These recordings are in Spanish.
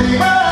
Por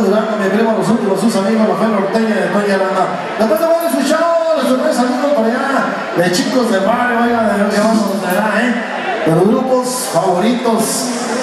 Luis de Durango, mi primo, los últimos, sus amigos, Rafael Norteña de Toña Aranda. Después de haber escuchado los demás saludos para allá, de chicos de barrio, oiga, de que vamos a ¿eh? De los grupos favoritos,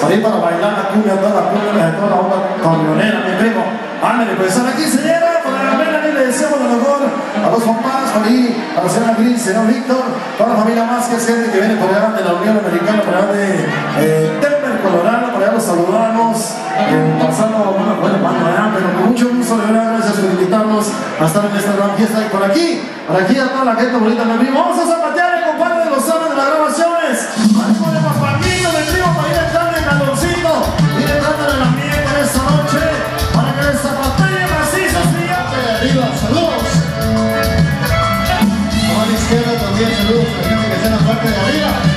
para ir para bailar la cumbia, toda la cumbia, toda la onda camionera, mi primo. Ándale, pues aquí se llena, por la pena le deseamos lo mejor a los papás, por ahí, a la señora Gris, señor Víctor, toda la familia más que es gente que viene por allá de la Unión Americana, por allá de eh, Denver, Colorado, por allá los saludamos, eh, pasando una buena mano allá, pero con mucho gusto, de verdad, gracias por invitarnos a estar en esta gran fiesta y por aquí, por aquí a toda la gente bonita, mi primo, vamos a zapatear el compadre de los sábados de las grabaciones, algo de papamito, mi primo, para ir a echarle calorcito, ir echándole la miel en esta noche, para que el zapateo macizo brillante, arriba, saludos. A izquierda también saludos. A la gente que está en la parte de arriba.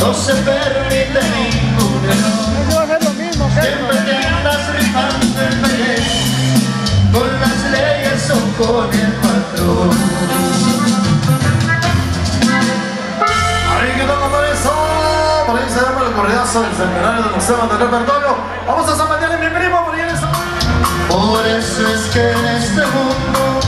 No se permite ningún error. Siempre te andas rifando en belleza, con las leyes o con el patrón. Toca por eso. Por ahí se llama el corridazo del centenario de los temas del repertorio. Vamos a zapatear en mi primo, por ahí. Por eso es que en este mundo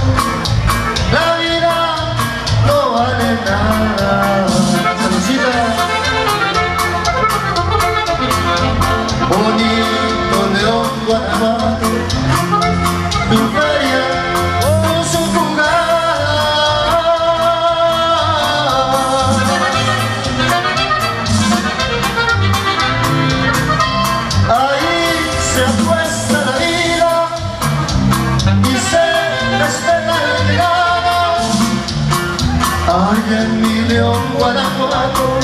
León, Guanajuato,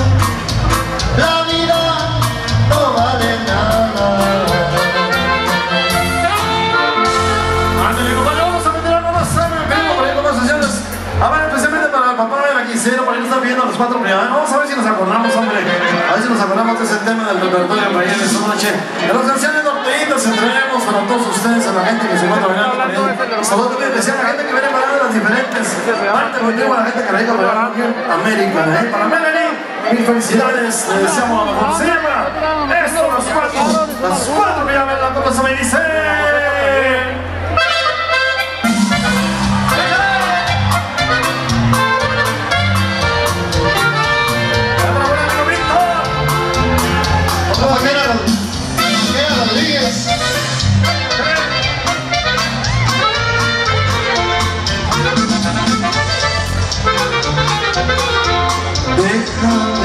la vida no vale nada. Vamos a meter sano, mi primo, por ahí con más sesiones. A ver, especialmente para el papá de la ahí nos están viendo los cuatro privados. Vamos a ver si nos acordamos, hombre. A ver si nos acordamos de ese tema del repertorio para ayer esta noche. Las canciones nos para todos ustedes, a la gente que se va bailando con él. Saludos muy especial a la gente que viene parando las diferentes partes contigo, a la gente que la ido bailando América. ¿eh? Para Melanie, mil felicidades, le deseamos a la Sierra. Estos los cuatro, los cuatro que ya ven la Copa come.